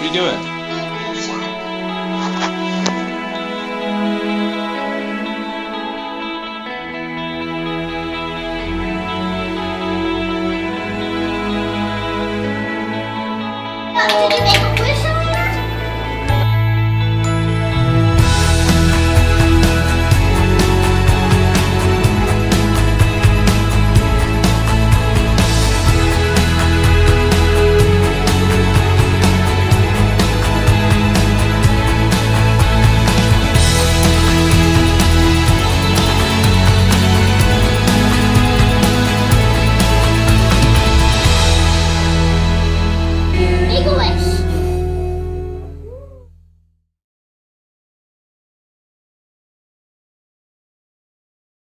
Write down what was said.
What are you doing? Did you make